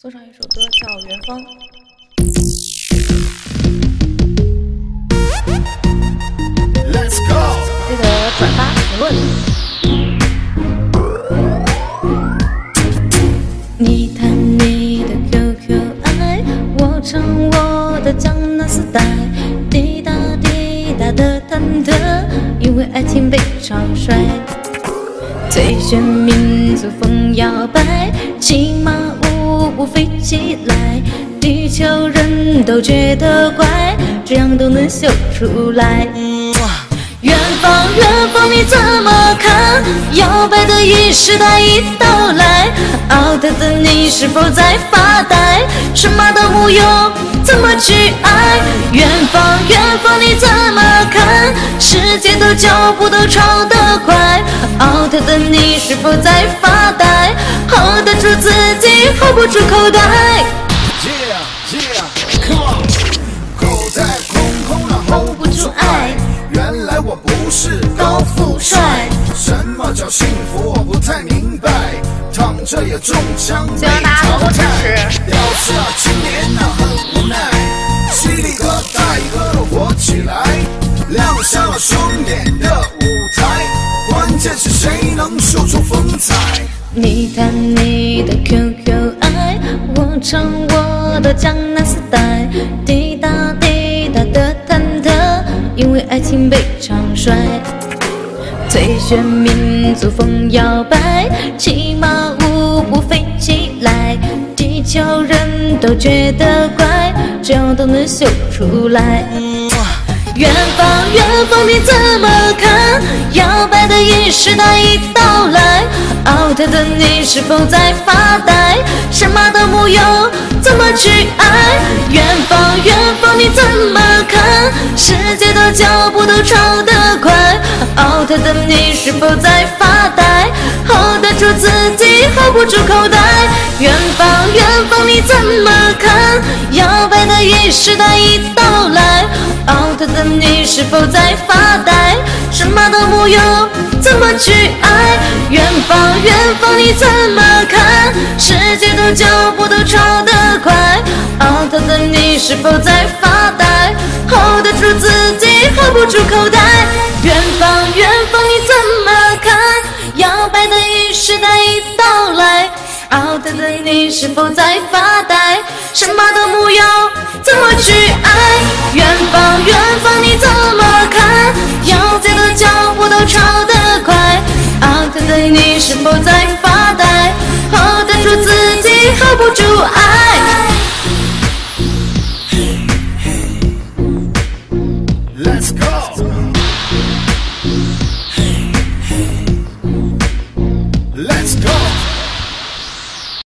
送上一首歌叫《元芳》。Let's go，记得转发评论。你弹你的 QQ 爱，我唱我的江南 style，滴答滴答的忐忑，因为爱情被唱衰。最炫民族风摇摆，骑马球人都觉得怪，这样都能秀出来。远方，远方，你怎么看？摇摆的一时代已到来。out 的你是否在发呆？什么都木有，怎么去爱？远方，远方，你怎么看？世界的脚步都超得快。out 的你是否在发呆？hold 得住自己，hold 不住口袋。Yeah yeah，Come on，口袋空空的 hold 不住爱。原来我不是高富帅，什么叫幸福？我不太明白。躺着也中枪被希望大家多淘多支汰，持屌丝啊，青年啊，很无奈。犀利哥、大衣哥都火起来，亮相了双眼的舞台。关键是谁能秀出风采？你弹你的 QQ 爱，我唱我我的江南 style，滴答滴答的忐忑，因为爱情被唱衰。最炫民族风摇摆，骑马舞步飞起来，地球人都觉得怪，这样都能秀出来。远方，远方，你怎么看？摇摆的一时代已到来。Out 的你是否在发呆？什么都木有，怎么去爱？远方，远方，你怎么看？世界的脚步都超得快。out 的你是否在发呆？hold 得住自己，hold 不住口袋。远方，远方，你怎么看？摇摆的一时代已到来。out 的你是否在发呆？什么都木有，怎么去爱？远方，远方，你怎么看？世界的脚步都超得快。out 的你是否在发呆？hold 得住自己，hold 不住口袋。远方，远方，你怎么看？摇摆的一时代已到来。out 的你是否在发呆？什么都木有，怎么去爱？远方，远方，是否在发呆？hold 得住自己，hold 不住爱。